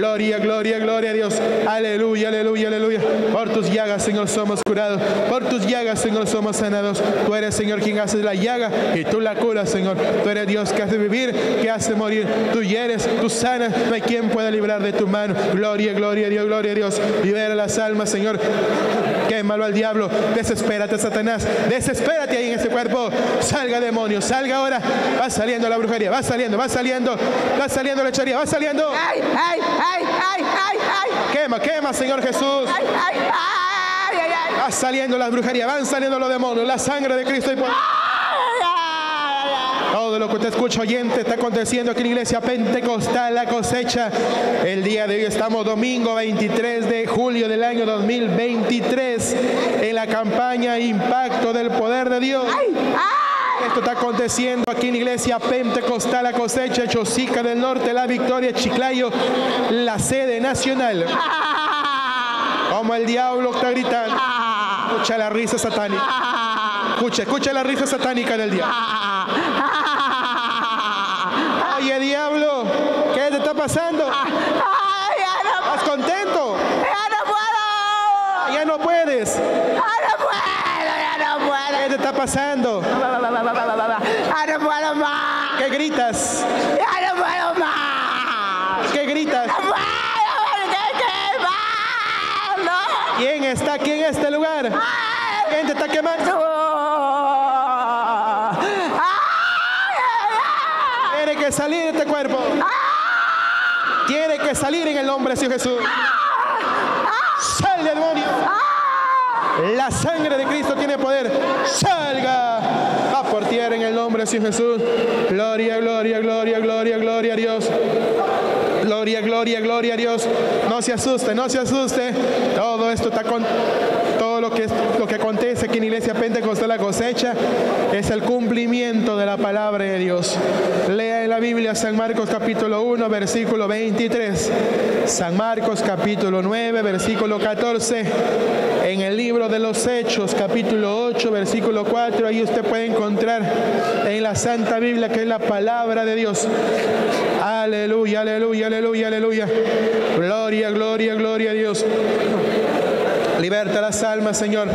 Gloria, gloria, gloria a Dios. Aleluya, aleluya, aleluya. Por tus llagas, Señor, somos curados. Por tus llagas, Señor, somos sanados. Tú eres, Señor, quien hace la llaga y tú la curas, Señor. Tú eres Dios que hace vivir, que hace morir. Tú hieres, tú sanas. No hay quien pueda librar de tu mano. Gloria, gloria a Dios, gloria a Dios. Libera las almas, Señor. Quémalo al diablo. Desespérate, Satanás. Desespérate ahí en ese cuerpo. Salga, demonio. Salga ahora. Va saliendo la brujería. Va saliendo, va saliendo. Va saliendo la hechicería. Va saliendo. ¡Ay, ay, ay, ay, ay, ay! Quema, quema, Señor Jesús. ¡Ay, ay, ay, ay, ay! Va saliendo las brujerías. Van saliendo los demonios. La sangre de Cristo y por... Todo lo que usted escucha oyente está aconteciendo aquí en la iglesia pentecostal, la cosecha. El día de hoy estamos domingo 23 de julio del año 2023 en la campaña Impacto del Poder de Dios. Esto está aconteciendo aquí en iglesia pentecostal, la cosecha, Chosica del Norte, la Victoria, Chiclayo, la sede nacional. Como el diablo está gritando. Escucha la risa satánica. Escucha, escucha la risa satánica del diablo. Oye, diablo, ¿qué te está pasando? ¡Ay, ya no, ¿Estás contento? ya no puedo! Ya no puedes. Te está pasando? ¿Qué gritas? ¿Qué gritas? ¿Quién está aquí en este lugar? ¿Quién te está quemando? Tiene que salir de este cuerpo. Tiene que salir en el nombre de Jesús. Sal demonio. La sangre de Cristo tiene poder. Salga. Va por tierra en el nombre de Jesús. Gloria, gloria, gloria, gloria, gloria a Dios. Gloria, gloria, gloria a Dios. No se asuste, no se asuste. Todo esto está con todo lo que acontece aquí en Iglesia Pentecostal la cosecha es el cumplimiento de la palabra de Dios. Lea en la Biblia San Marcos capítulo 1, versículo 23. San Marcos capítulo 9, versículo 14. En el libro de los Hechos capítulo 8, versículo 4, ahí usted puede encontrar en la Santa Biblia que es la palabra de Dios. Aleluya, aleluya, aleluya, aleluya. Gloria, gloria, gloria a Dios. Liberta las almas, Señor.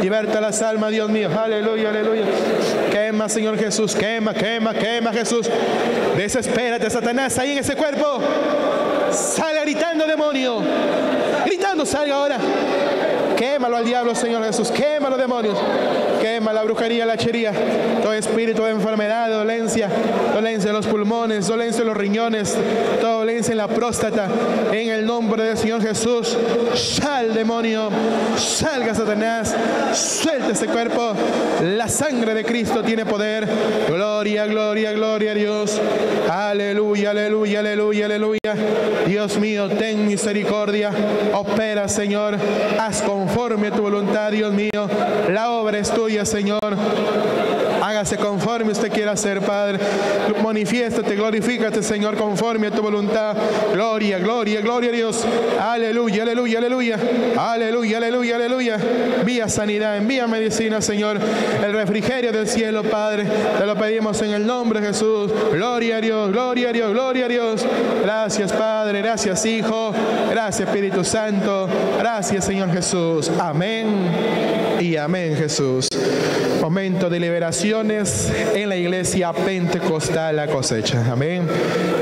Liberta las almas, Dios mío. Aleluya, aleluya. Quema, Señor Jesús. Quema, quema, quema, Jesús. Desespérate, Satanás, ahí en ese cuerpo. Sale gritando, demonio. Gritando, salga ahora. Quémalo al diablo, Señor Jesús. Quémalo, demonios. Quema la brujería, la hechería. Todo espíritu de enfermedad, dolencia. Dolencia en los pulmones, dolencia en los riñones. Toda dolencia en la próstata. En el nombre del Señor Jesús. Sal, demonio. Salga, Satanás. Suelta ese cuerpo. La sangre de Cristo tiene poder. Gloria, gloria, gloria a Dios. Aleluya, aleluya, aleluya, aleluya. Dios mío, ten misericordia. Opera, Señor. Haz conforme a tu voluntad, Dios mío. La obra es tuya, Señor. Hágase conforme usted quiera hacer, Padre. Manifiéstate, glorifícate, Señor, conforme a tu voluntad. Gloria, gloria, gloria a Dios. Aleluya, aleluya, aleluya. Aleluya, aleluya, aleluya. Vía sanidad, envía medicina, Señor. El refrigerio del cielo, Padre. Te lo pedimos en el nombre de Jesús. Gloria a Dios, gloria a Dios, gloria a Dios. Gracias, Padre. Gracias, Hijo. Gracias, Espíritu Santo. Gracias, Señor Jesús. Amén y amén, Jesús. Momento de liberaciones en la iglesia pentecostal la cosecha. Amén.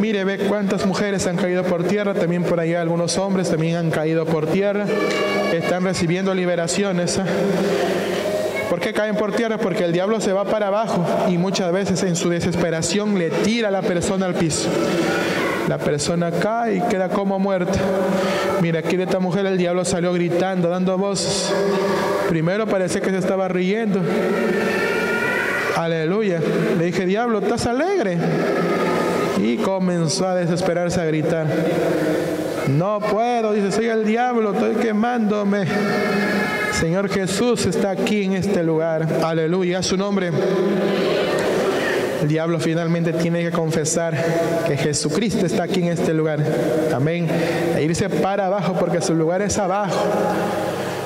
Mire, ve cuántas mujeres han caído por tierra. También por allá algunos hombres también han caído por tierra. Están recibiendo liberaciones. ¿ah? ¿Por qué caen por tierra? Porque el diablo se va para abajo y muchas veces en su desesperación le tira a la persona al piso. La persona cae y queda como muerta. Mira, aquí de esta mujer el diablo salió gritando, dando voces. Primero parece que se estaba riendo. Aleluya. Le dije, diablo, ¿estás alegre? Y comenzó a desesperarse a gritar. No puedo, dice, soy el diablo, estoy quemándome. Señor Jesús está aquí en este lugar. Aleluya, su nombre. El diablo finalmente tiene que confesar que Jesucristo está aquí en este lugar. Amén. E irse para abajo porque su lugar es abajo.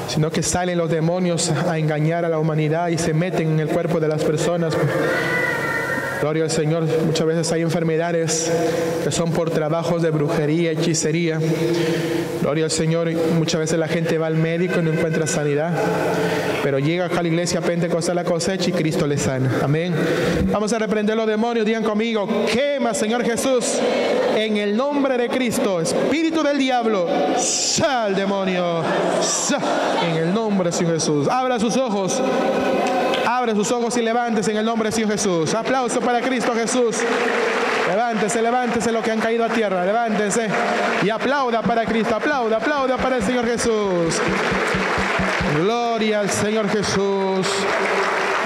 Sino que salen los demonios a engañar a la humanidad y se meten en el cuerpo de las personas. Gloria al Señor. Muchas veces hay enfermedades que son por trabajos de brujería, hechicería. Gloria al Señor. Muchas veces la gente va al médico y no encuentra sanidad. Pero llega acá a la iglesia Pentecostal la cosecha y Cristo le sana. Amén. Vamos a reprender los demonios. Digan conmigo, quema, Señor Jesús, en el nombre de Cristo. Espíritu del diablo, sal, demonio. Sal, en el nombre de Señor Jesús. Abra sus ojos. Abre sus ojos y levántese en el nombre de Señor Jesús. Aplauso para Cristo Jesús. Levántese, levántese los que han caído a tierra. Levántense y aplauda para Cristo. Aplauda, aplauda para el Señor Jesús. Gloria al Señor Jesús.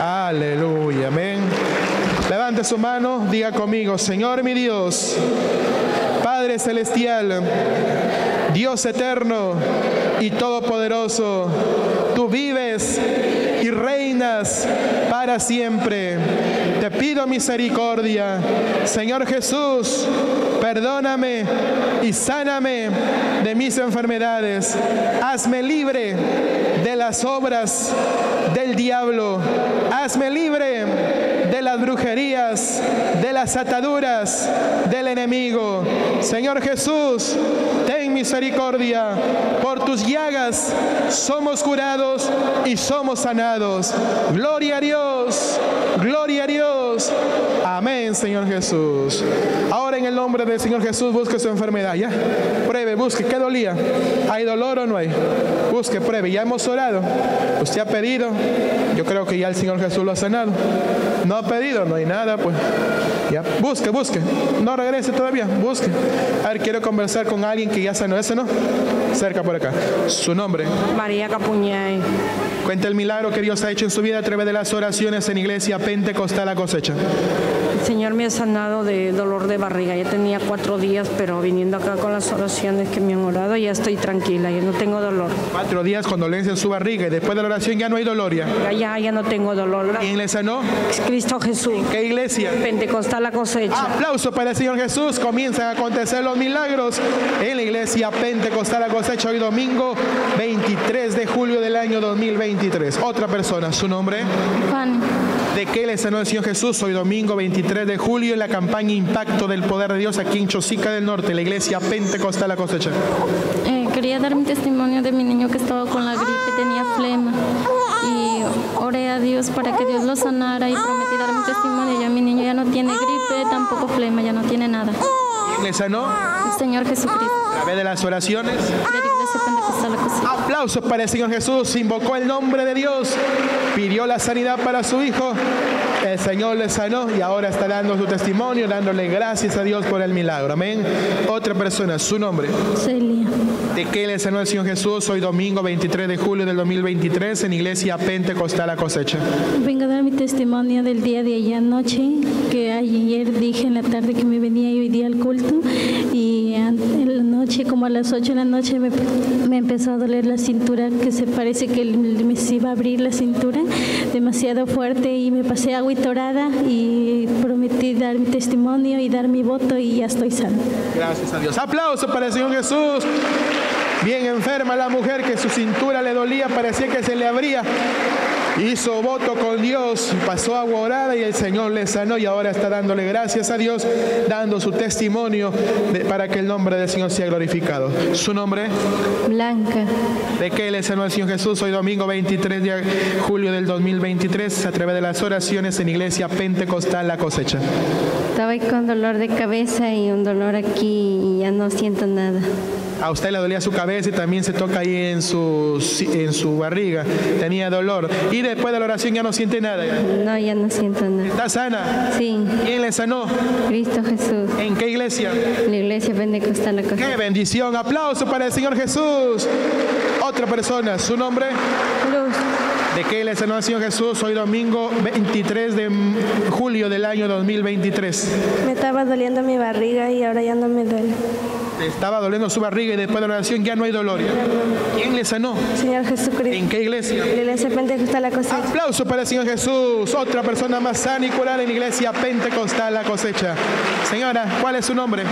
Aleluya. Amén. Levante su mano, diga conmigo, Señor mi Dios, Padre celestial, Dios eterno y todopoderoso, tú vives reinas para siempre. Te pido misericordia. Señor Jesús, perdóname y sáname de mis enfermedades. Hazme libre de las obras del diablo. Hazme libre de las brujerías, de las ataduras del enemigo. Señor Jesús, ten misericordia. Por tus llagas somos curados y somos sanados. Gloria a Dios, gloria a Dios. Amén, Señor Jesús. Ahora en el nombre del Señor Jesús busque su enfermedad, ¿ya? Pruebe, busque, ¿qué dolía? ¿Hay dolor o no hay? Busque, pruebe, ya hemos orado. Usted ha pedido, yo creo que ya el Señor Jesús lo ha sanado. No ha pedido, no hay nada, pues. Ya, busque, busque. No regrese todavía, busque. A ver, quiero conversar con alguien que ya sanó. Ese no. Cerca por acá. Su nombre. María Capuñay. Cuenta el milagro que Dios ha hecho en su vida a través de las oraciones en Iglesia Pentecostal la cosecha. El Señor me ha sanado de dolor de barriga. Ya tenía cuatro días, pero viniendo acá con las oraciones que me han orado, ya estoy tranquila, ya no tengo dolor. Cuatro días con dolencia en su barriga y después de la oración ya no hay dolor ya. Ya, ya, ya no tengo dolor. ¿Quién le sanó? Cristo Jesús. ¿Qué iglesia? Pentecostal la cosecha. Aplauso para el Señor Jesús. Comienzan a acontecer los milagros en la iglesia Pentecostal la cosecha hoy domingo 23 de julio del año 2023. Otra persona, su nombre. Juan, ¿De qué le sanó el Señor Jesús hoy domingo 23 de julio en la campaña Impacto del Poder de Dios aquí en Chosica del Norte, la iglesia Pentecostal la cosecha? eh, quería dar mi testimonio de mi niño que estaba con la gripe, tenía flema. Y oré a Dios para que Dios lo sanara y prometí dar mi testimonio. Ya mi niño ya no tiene gripe, tampoco flema, ya no tiene nada. ¿Quién le sanó? El Señor Jesucristo, través de las oraciones. Aplausos para el Señor Jesús. Invocó el nombre de Dios. Pidió la sanidad para su hijo. El Señor le sanó y ahora está dando su testimonio, dándole gracias a Dios por el milagro. Amén. Otra persona, su nombre. Celia, ¿De qué le sanó el Señor Jesús hoy domingo 23 de julio del 2023 en Iglesia Pentecostal la cosecha? vengo a dar mi testimonio del día de ayer anoche, que ayer dije en la tarde que me venía y hoy día al culto. Y en la noche, como a las 8 de la noche, me, me empezó a doler la cintura, que se parece que me se iba a abrir la cintura demasiado fuerte y me pasé agua y torada y prometí dar mi testimonio y dar mi voto y ya estoy sana. Gracias a Dios. Aplausos para el Señor Jesús. Bien enferma la mujer que su cintura le dolía, parecía que se le abría. Hizo voto con Dios, pasó agua orada y el Señor le sanó y ahora está dándole gracias a Dios, dando su testimonio de- para que el nombre del Señor sea glorificado. Su nombre, Blanca, de que le sanó el Señor Jesús hoy domingo 23 de julio del 2023 a través de las oraciones en Iglesia Pentecostal La Cosecha. estaba ahí con dolor de cabeza y un dolor aquí y ya no siento nada. A usted le dolía su cabeza y también se toca ahí en su, en su barriga. Tenía dolor. Y después de la oración ya no siente nada. No, ya no siento nada. ¿Está sana? Sí, ¿Quién le sanó? Cristo Jesús, ¿En qué iglesia? la iglesia pentecostal. ¡Qué bendición! Aplauso para el Señor Jesús. Otra persona, su nombre. Luz, ¿De qué le sanó al Señor Jesús hoy domingo 23 de julio del año 2023? Me estaba doliendo mi barriga y ahora ya no me duele. Le estaba doliendo su barriga y después de la oración ya no hay dolor. ¿Quién le sanó? Señor Jesucristo, ¿En qué iglesia? la iglesia pentecostal la cosecha. Aplauso para el Señor Jesús, otra persona más sana y curada en la iglesia Pentecostal La Cosecha. Señora, ¿cuál es su nombre?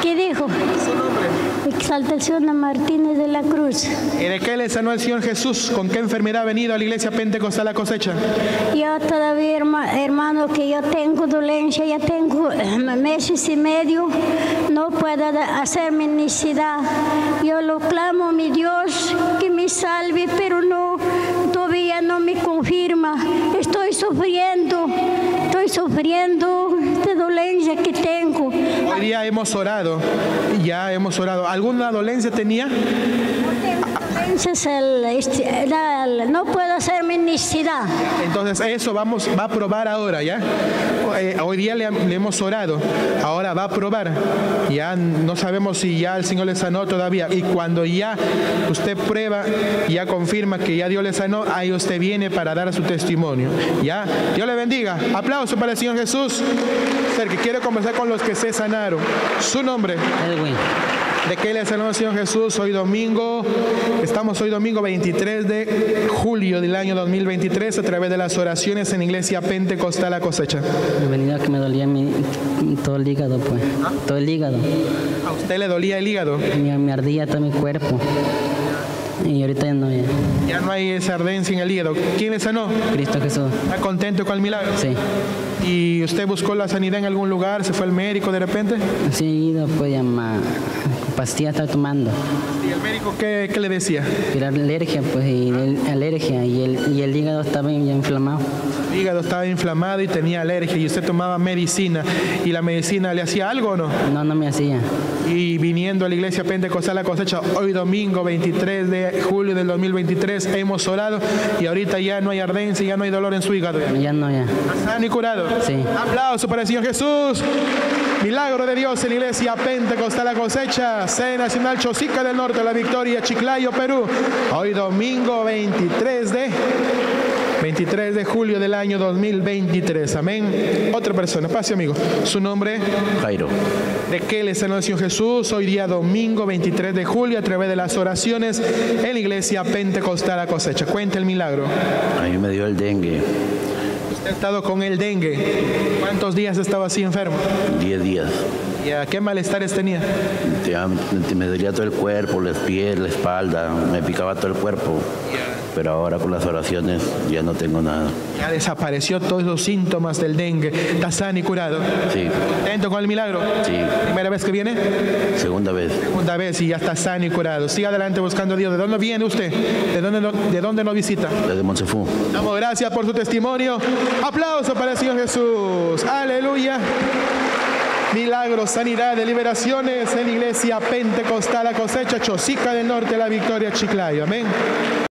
¿Qué dijo? Su nombre. Exaltación a Martínez de la Cruz. ¿Y de qué le sanó el Señor Jesús? ¿Con qué enfermedad ha venido a la iglesia Pentecostal a cosecha? Yo todavía, herma- hermano, que yo tengo dolencia, ya tengo eh, meses y medio, no puedo hacer mi necesidad. Yo lo clamo a mi Dios que me salve, pero no, todavía no me confirma. Estoy sufriendo, estoy sufriendo de dolencia que día hemos orado, ya hemos orado. ¿Alguna dolencia tenía? Dolencias, el- la- la- no puedo hacer mi necesidad. Entonces eso vamos, va a probar ahora, ¿ya? Eh, hoy día le, le hemos orado, ahora va a probar. Ya no sabemos si ya el Señor le sanó todavía. Y cuando ya usted prueba, ya confirma que ya Dios le sanó, ahí usted viene para dar su testimonio. ¿Ya? Dios le bendiga. Aplauso para el Señor Jesús. Ser que quiere conversar con los que se sanaron. Su nombre. Edwin, ¿De qué le el Señor Jesús? Hoy domingo, estamos hoy domingo 23 de julio del año 2023 a través de las oraciones en Iglesia Pentecostal a cosecha. he venido a que me dolía mi, todo el hígado, pues. Todo el hígado. ¿A usted le dolía el hígado? Me, me ardía todo mi cuerpo. Y ahorita ya no, ya. Ya no hay esa ardencia en el hígado. ¿Quién le sanó? Cristo Jesús. ¿Está contento con el milagro? Sí. ¿Y usted buscó la sanidad en algún lugar? ¿Se fue al médico de repente? Sí, he ido, pues, ma, pastillas estaba tomando. ¿Y el médico qué, qué le decía? Era alergia, pues, y el- alergia. Y el, y el hígado estaba inflamado. El hígado estaba inflamado y tenía alergia y usted tomaba medicina. ¿Y la medicina le hacía algo o no? No, no me hacía. y viniendo a la iglesia Pentecostal a cosecha hoy domingo 23 de julio del 2023 hemos orado y ahorita ya no hay ardencia, ya no hay dolor en su hígado. Ya no, ya. Sano y curado. Sí. Aplauso para el Señor Jesús. Milagro de Dios en la iglesia Pentecostal a cosecha, sede nacional Chosica del Norte, La Victoria, Chiclayo, Perú. Hoy domingo 23 de 23 de julio del año 2023. Amén. Otra persona, pase amigo. Su nombre. Jairo, ¿De qué le sanó el Señor Jesús? Hoy día domingo 23 de julio a través de las oraciones en la iglesia Pentecostal a cosecha. Cuente el milagro. a mí me dio el dengue Usted ha estado con el dengue. ¿Cuántos días estaba así enfermo? 10 días. ¿Y a qué malestares tenía? Ya me dolía todo el cuerpo, los pies, la espalda, me picaba todo el cuerpo. Pero ahora con las oraciones ya no tengo nada. Ya desapareció todos los síntomas del dengue. Está sano y curado. Sí, ¿Contento con el milagro? sí, ¿Primera vez que viene? segunda vez. Segunda vez y ya está sano y curado. Siga adelante buscando a Dios. ¿De dónde viene usted? ¿De dónde, de dónde nos visita? Desde Monsefú. Damos gracias por su testimonio. Aplauso para el Señor Jesús. Aleluya. Milagros, sanidad, de liberaciones en la iglesia Pentecostal a cosecha, Chosica del Norte, la Victoria, Chiclayo. Amén.